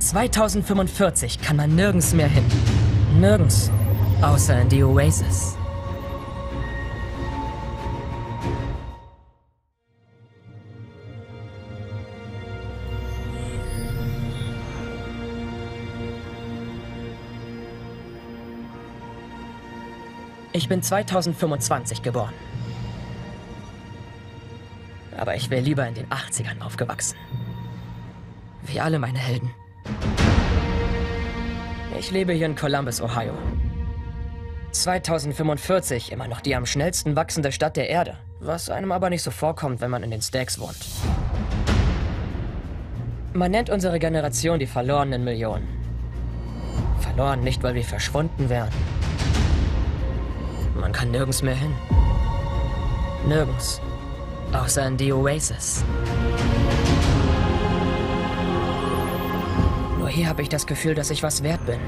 2045 kann man nirgends mehr hin. Nirgends. Außer in die Oasis. Ich bin 2025 geboren. Aber ich wäre lieber in den 80ern aufgewachsen. Wie alle meine Helden. Ich lebe hier in Columbus, Ohio. 2045 immer noch die am schnellsten wachsende Stadt der Erde. Was einem aber nicht so vorkommt, wenn man in den Stacks wohnt. Man nennt unsere Generation die verlorenen Millionen. Verloren nicht, weil wir verschwunden wären. Man kann nirgends mehr hin. Nirgends. Außer in die Oasis. Hier habe ich das Gefühl, dass ich was wert bin.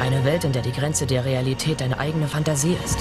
Eine Welt, in der die Grenze der Realität eine eigene Fantasie ist.